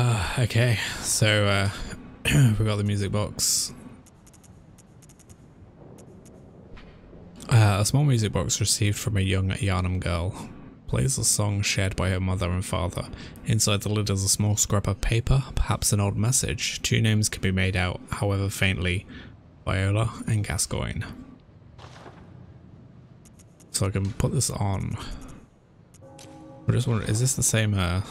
Uh, okay, so uh, we got the music box. Uh, a small music box received from a young Yharnam girl plays a song shared by her mother and father. Inside the lid is a small scrap of paper, perhaps an old message. Two names can be made out, however faintly, Viola and Gascoigne. So I can put this on. I just wonder, is this the same uh,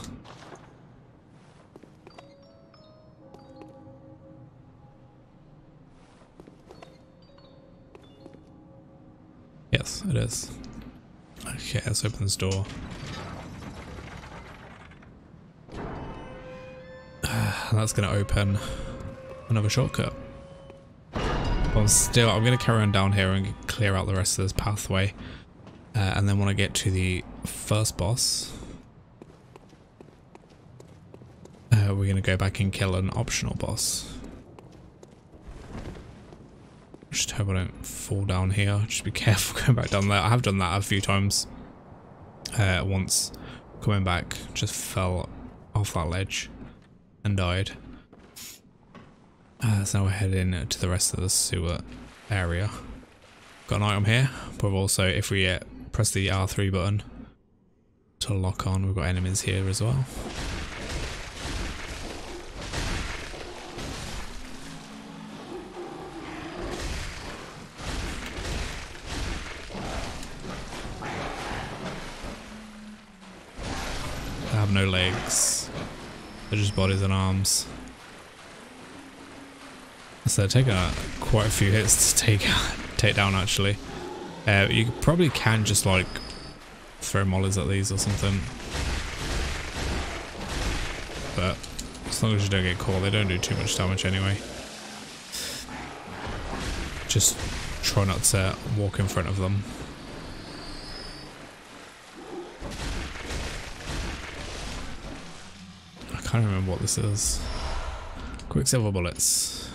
it is. Okay, let's open this door. That's to open another shortcut. But still, I'm to carry on down here and clear out the rest of this pathway. Uh, and then when I get to the first boss, uh, we're to go back and kill an optional boss. Just hope I don't fall down here. Just be careful going back down there. I have done that a few times. Uh, once coming back, just fell off that ledge and died. Uh, so now we're heading to the rest of the sewer area. Got an item here, but also if we uh, press the R3 button to lock on, we've got enemies here as well. No legs. They're just bodies and arms. So they're taking uh, quite a few hits to take take down actually. Uh, you probably can just like throw mollies at these or something. But as long as you don't get caught, they don't do too much damage anyway. Just try not to walk in front of them. Can't remember what this is. Quicksilver bullets.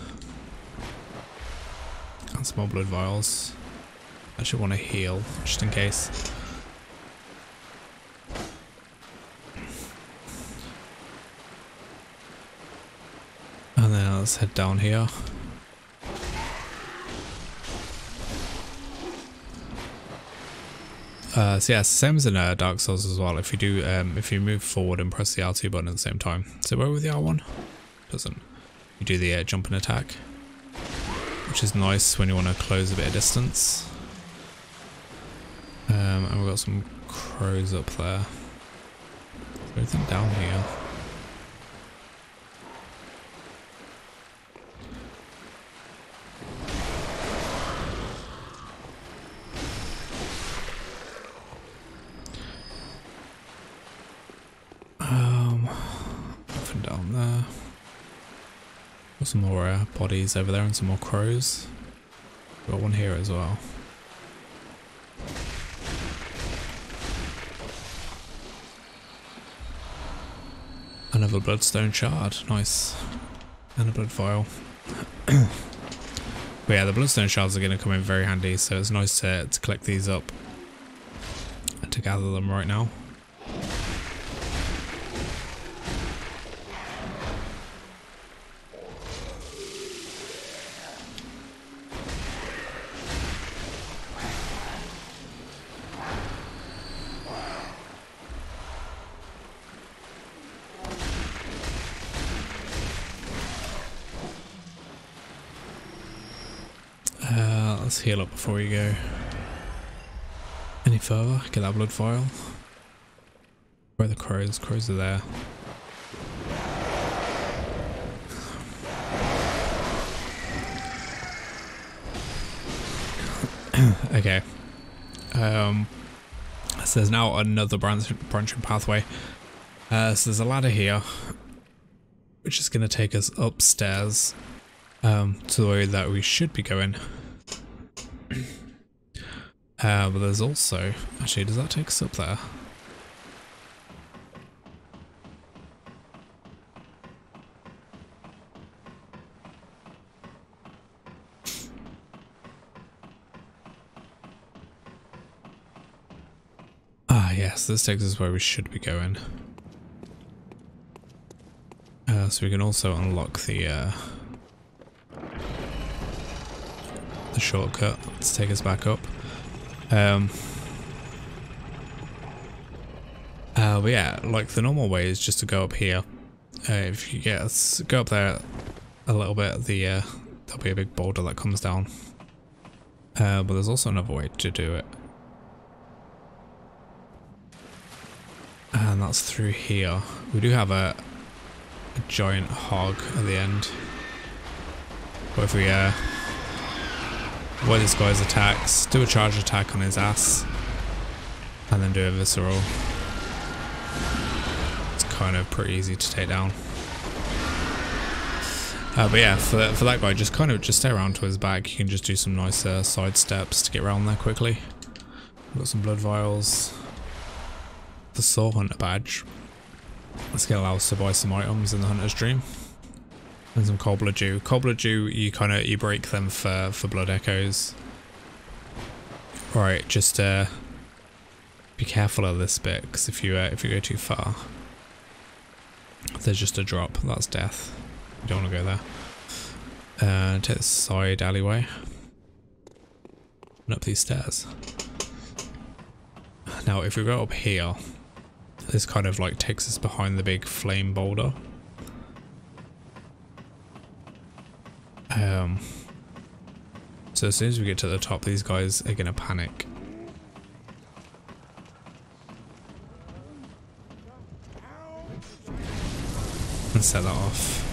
And some more blood vials. I should want to heal, just in case. And then let's head down here. Uh, so yeah, same as in uh, Dark Souls as well. If you do, um, if you move forward and press the R2 button at the same time. So where with the R1? Doesn't. You do the uh, jump and attack, which is nice when you want to close a bit of distance. Um, and we've got some crows up there. Is anything down here? some more uh, bodies over there and some more crows. Got one here as well. Another bloodstone shard, nice. And a blood vial. but yeah, the bloodstone shards are going to come in very handy, so it's nice to, to collect these up and to gather them right now. Before we go any further. Get that blood vial. Where the crows? Crows are there. okay. Um, so there's now another branch branching pathway. Uh, so there's a ladder here, which is going to take us upstairs um, to the way that we should be going. Uh, but there's also... Actually, does that take us up there? Ah, yes, this takes us where we should be going. so we can also unlock the uh, the shortcut to take us back up. Um, uh, but yeah, like the normal way is just to go up here. Uh, if you get go up there a little bit, the uh, there'll be a big boulder that comes down. Uh, but there's also another way to do it. And that's through here. We do have a, a giant hog at the end. But if we uh, avoid this guy's attacks, do a charge attack on his ass, and then do a visceral, it's kind of pretty easy to take down. Uh, but yeah, for, for that guy, just kind of just stay around to his back. You can just do some nice uh, side steps to get around there quickly. Got some blood vials. The Saw Hunter badge. This can allow us to buy some items in the Hunter's Dream. And some Coldblood Dew. Coldblood Dew, you kind of you break them for for blood echoes. Right, just uh, be careful of this bit because if you uh, if you go too far, there's just a drop. That's death. You don't want to go there. Uh, take the side alleyway. And up these stairs. Now, if we go up here, this kind of like takes us behind the big flame boulder. Um, so as soon as we get to the top, these guys are going to panic. And set that off.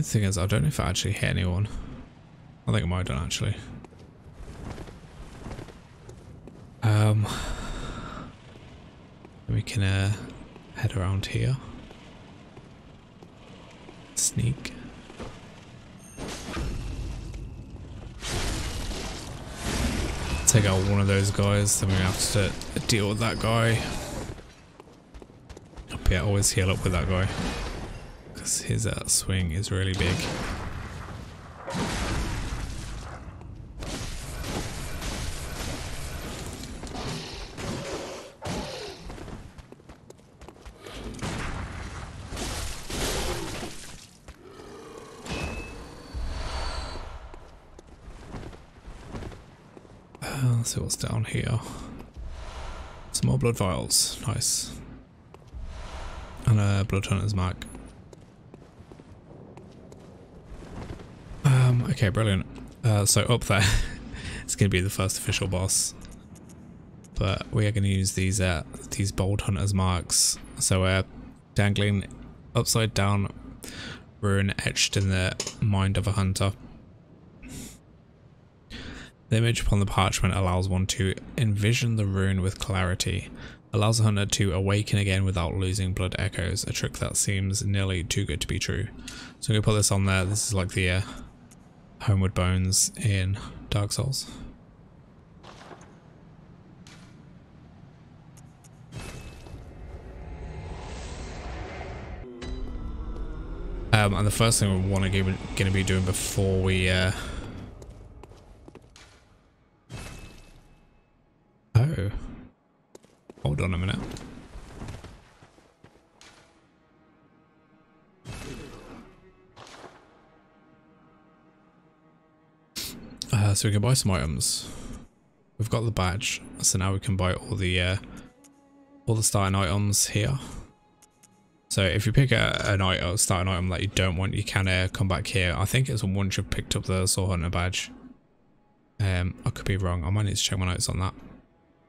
Thing is, I don't know if I actually hit anyone. I think I might have done actually. Um, we can uh, head around here. Sneak. Take out one of those guys, then we have to deal with that guy. Yeah, always heal up with that guy because his uh, swing is really big. Uh, let's see what's down here. Some more blood vials. Nice. And a blood hunter's mark. Okay, brilliant. Uh, so up there, it's going to be the first official boss. But we are going to use these uh, these bold hunters marks. So we're uh, dangling upside down rune etched in the mind of a hunter. The image upon the parchment allows one to envision the rune with clarity, allows the hunter to awaken again without losing blood echoes, a trick that seems nearly too good to be true. So I'm going to put this on there, this is like the uh, Homeward Bones in Dark Souls. Um, and the first thing we want to going to be doing before we uh, so we can buy some items. We've got the badge, so now we can buy all the uh, all the starting items here. So if you pick a, an item, starting item that you don't want, you can uh, come back here. I think it's once you've picked up the Saw Hunter badge. Um, I could be wrong. I might need to check my notes on that.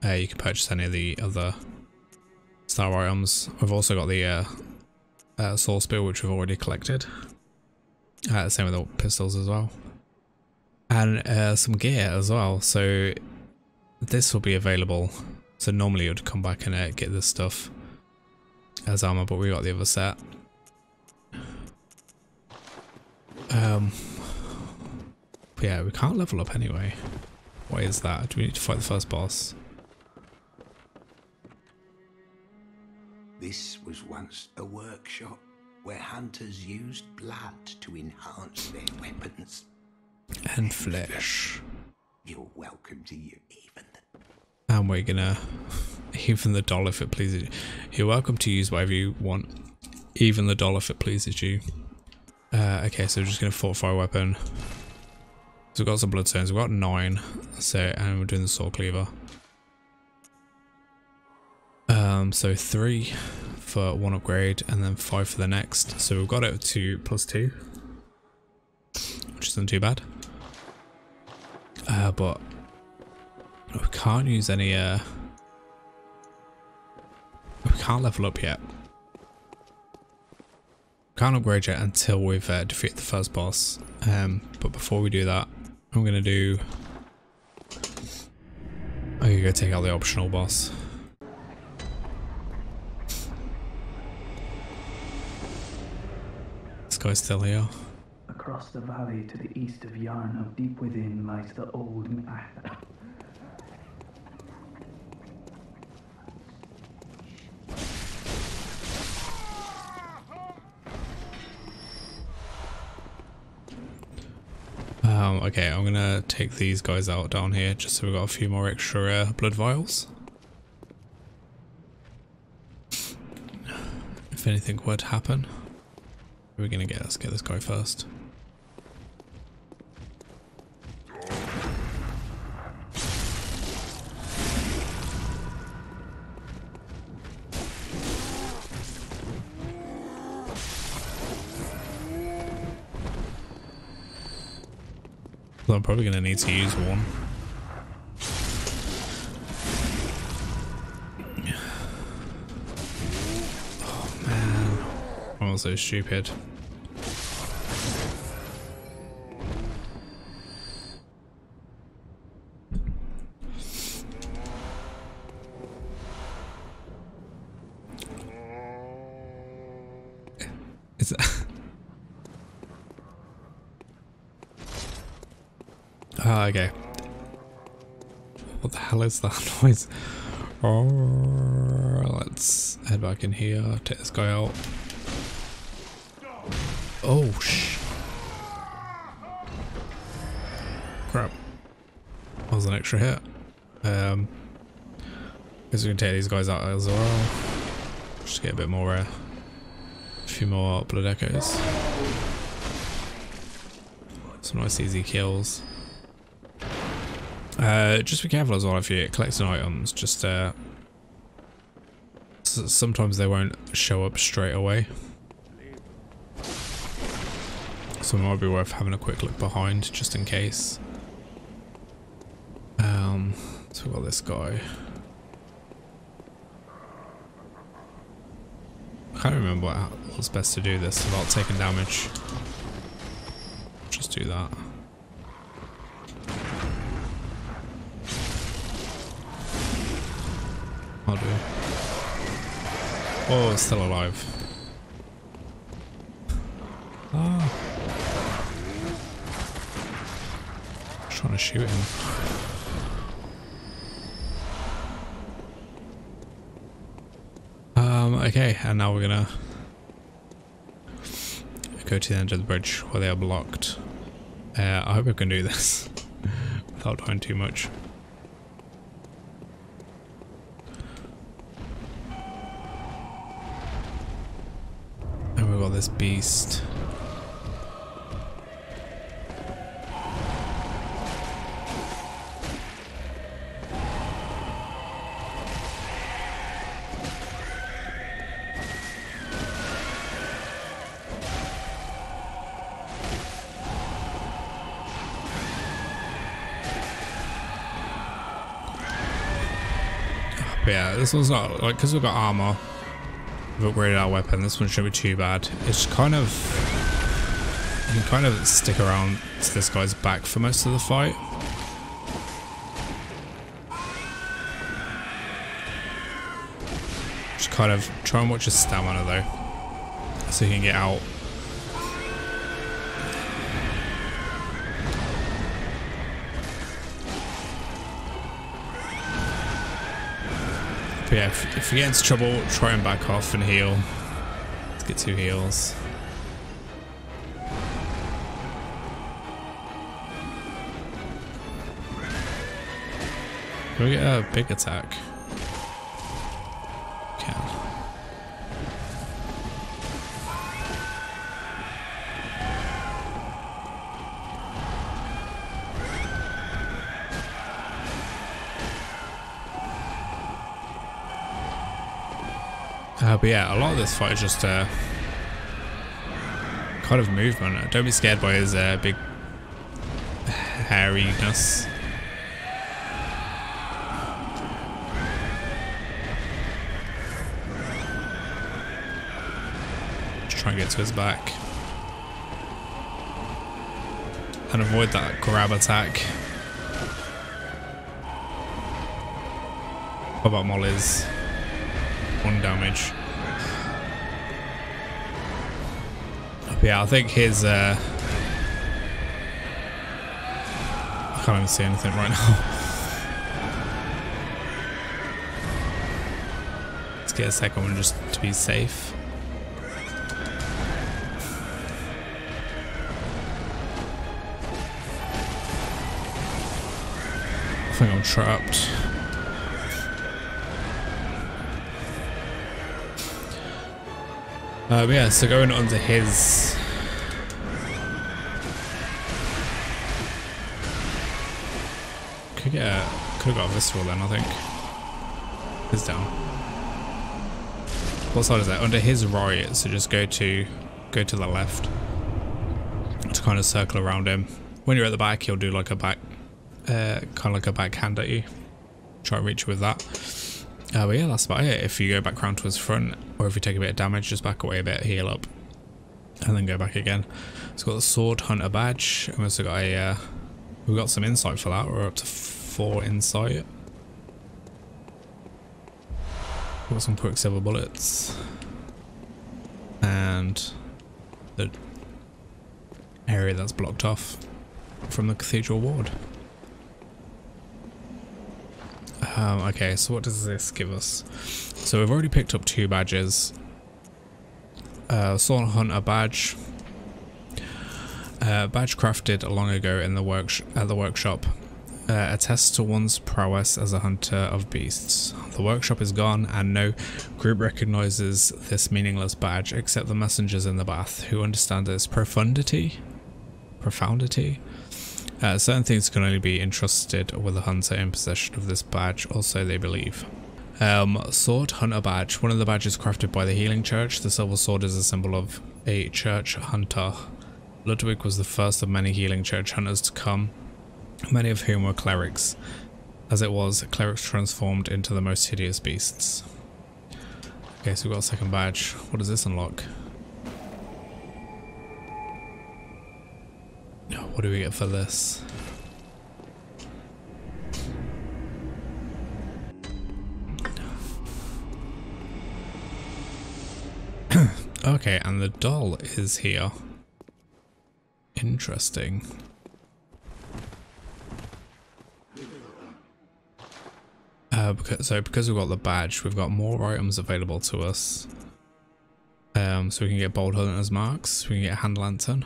Uh, you can purchase any of the other star items. We've also got the uh, uh, Saw Spear, which we've already collected. Uh, same with the pistols as well and uh, some gear as well. So this will be available. So normally you'd come back and uh, get this stuff as armor, but we got the other set. Um, yeah, we can't level up anyway. What is that? Do we need to fight the first boss? This was once a workshop where hunters used blood to enhance their weapons. And flesh. You're welcome to you, even the And we're gonna even the doll if it pleases you. You're welcome to use whatever you want. Even the doll if it pleases you. Uh, okay, so we're just gonna fortify weapon. So we've got some bloodstones. We've got nine. So and we're doing the Saw Cleaver. Um, so three for one upgrade and then five for the next. So we've got it to plus two, which isn't too bad. Uh, but we can't use any. Uh, we can't level up yet. Can't upgrade yet until we've uh, defeated the first boss. Um, but before we do that, I'm gonna do. I'm gonna go take out the optional boss. This guy's still here. Across the valley to the east of Yharnam, deep within lies the old. Um, okay, I'm gonna take these guys out down here just so we've got a few more extra uh, blood vials. If anything were to happen. We're gonna get let's get this guy first. So I'm probably gonna need to use one. Oh man. I'm also stupid. Ah, okay. What the hell is that noise? Oh, let's head back in here, take this guy out. Oh, sh. Crap. That was an extra hit. Um, guess we can take these guys out as well. Just get a bit more, uh, a few more blood echoes. Some nice easy kills. Uh, just be careful as well if you're collecting items. Just uh, sometimes they won't show up straight away, so it might be worth having a quick look behind just in case. Um, so we've got this guy. I can't remember what, what's best to do this without taking damage. Just do that. I'll do. Oh, still alive. Ah. Trying to shoot him. Um, okay, and now we're gonna go to the end of the bridge where they are blocked. Uh, I hope I can do this without dying too much. This beast. Yeah, this one's not like because we've got armor. We've upgraded our weapon. This one shouldn't be too bad. It's kind of you can kind of stick around to this guy's back for most of the fight. Just kind of try and watch his stamina though, so he can get out. But yeah, if, if you get into trouble, try and back off and heal. Let's get two heals. Can we get a big attack? Uh, but yeah, a lot of this fight is just uh, kind of movement. Don't be scared by his uh, big hairiness. Just try and get to his back. And avoid that grab attack. What about Molly's? One damage. Yeah, I think his uh I can't even see anything right now. Let's get a second one just to be safe. I think I'm trapped. But yeah, so going on to his could have got a visceral then I think. He's down. What side is that? Under his right, so just go to go to the left to kind of circle around him. When you're at the back, he'll do like a back, uh, kind of like a backhand at you. Try and reach with that. Uh, but yeah, that's about it. If you go back round to his front, or if you take a bit of damage, just back away a bit, heal up, and then go back again. It's got the Sword Hunter badge, and we've also got a, uh, we've got some insight for that. We're up to four insight. Got some Quicksilver bullets, and the area that's blocked off from the Cathedral Ward. Um, okay, so what does this give us? So we've already picked up two badges. Uh, Hunter badge. Uh, badge crafted long ago in the work at the workshop. Uh, attests to one's prowess as a hunter of beasts. The workshop is gone, and no group recognizes this meaningless badge except the messengers in the bath, who understand its profundity. Profundity. Uh, certain things can only be entrusted with a hunter in possession of this badge, or so they believe. Um, sword Hunter badge. One of the badges crafted by the Healing Church. The silver sword is a symbol of a church hunter. Ludwig was the first of many Healing Church hunters to come, many of whom were clerics. As it was, clerics transformed into the most hideous beasts. Okay, so we've got a second badge. What does this unlock? What do we get for this? okay, and the doll is here. Interesting. Because, so because we've got the badge, we've got more items available to us. Um, so we can get bold hunter's marks, we can get hand lantern.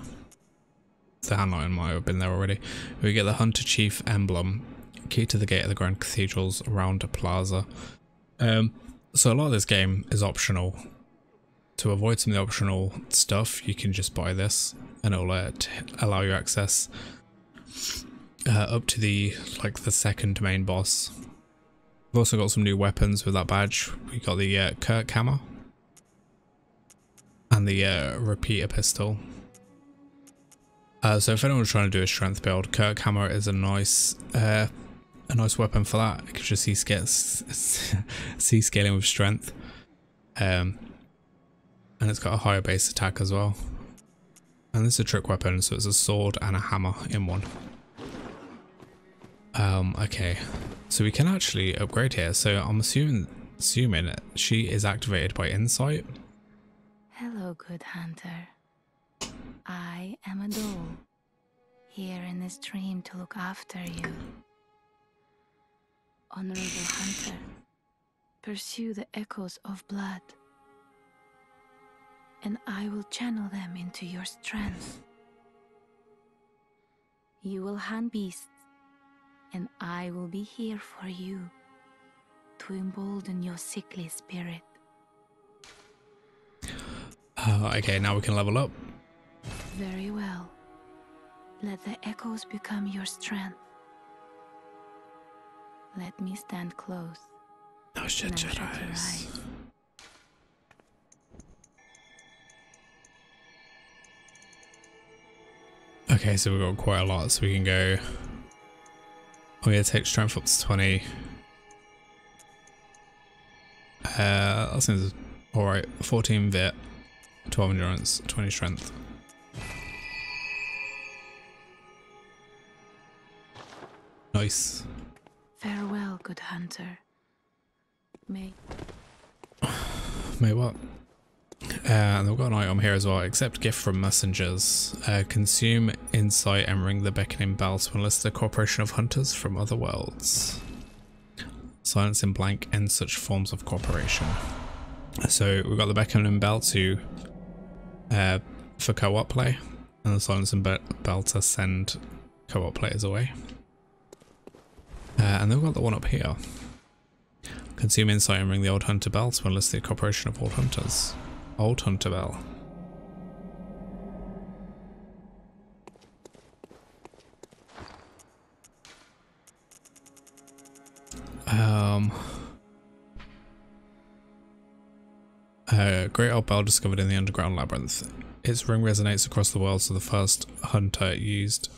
The hand lantern might have been there already. We get the hunter chief emblem, key to the gate of the Grand Cathedral's round plaza. Um, so a lot of this game is optional. To avoid some of the optional stuff, you can just buy this, and it'll uh, allow you access uh, up to the like the second main boss. We've also got some new weapons with that badge. We got the uh, Kirkhammer and the uh, repeater pistol. Uh, so if anyone's trying to do a strength build, Kirkhammer is a nice uh, a nice weapon for that. It gives you C, C scaling with strength. Um, and it's got a higher base attack as well. And this is a trick weapon, so it's a sword and a hammer in one. Um, okay. So we can actually upgrade here. So I'm assuming assuming she is activated by insight. Hello, good hunter. I am a doll, here in this dream to look after you. Honorable hunter, pursue the echoes of blood. and I will channel them into your strength. You will hunt beasts, and I will be here for you to embolden your sickly spirit. Uh, okay, now we can level up. Very well. Let the echoes become your strength. Let me stand close. No Now shut your Jedi's. eyes. Okay, so we've got quite a lot, so we can go. I'm gonna take strength up to 20. Uh, that seems alright. 14 vit, 12 endurance, 20 strength. Nice. Farewell, good hunter. May May what? Uh, and we've got an item here as well. Accept gift from messengers. Uh, consume insight and ring the beckoning bell to enlist the cooperation of hunters from other worlds. Silencing Blank and such forms of cooperation. So we've got the beckoning bell to uh, for co-op play, and the silence be- bell to send co-op players away. Uh, and then we've got the one up here. Consume insight and ring the old hunter bell to enlist the cooperation of old hunters. Old hunter bell. Um. A great old bell discovered in the underground labyrinth. Its ring resonates across the world, so the first hunter used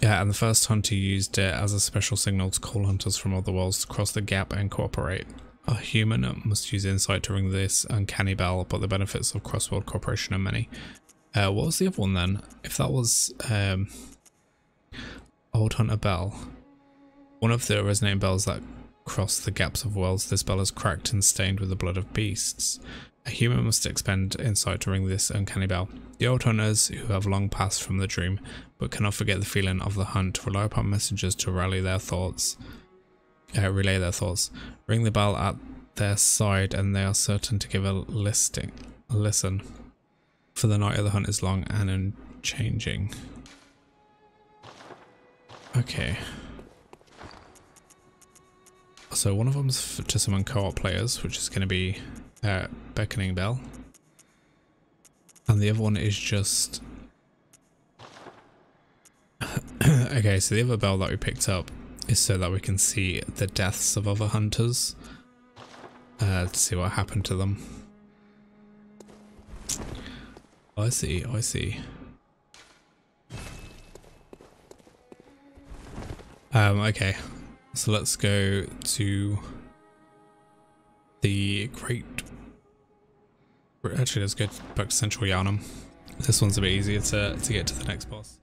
yeah, and the first hunter used it as a special signal to call hunters from other worlds to cross the gap and cooperate. A human must use insight to ring this uncanny bell, but the benefits of cross-world cooperation are many. Uh, what was the other one then? If that was um, Old Hunter Bell, one of the resonating bells that cross the gaps of worlds, this bell is cracked and stained with the blood of beasts. A human must expend insight to ring this uncanny bell. The old hunters, who have long passed from the dream, but cannot forget the feeling of the hunt, rely upon messengers to rally their thoughts, uh, relay their thoughts. Ring the bell at their side, and they are certain to give a listing, a listen. For the night of the hunt is long and unchanging. Okay. So one of them's to summon co-op players, which is going to be uh, Beckoning Bell. And the other one is just... okay, so the other bell that we picked up is so that we can see the deaths of other hunters. Uh, to see what happened to them. I see, I see. Um, okay. So let's go to the Great... Actually, let's go back to Central Yharnam. This one's a bit easier to, to get to the next boss.